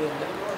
yönde.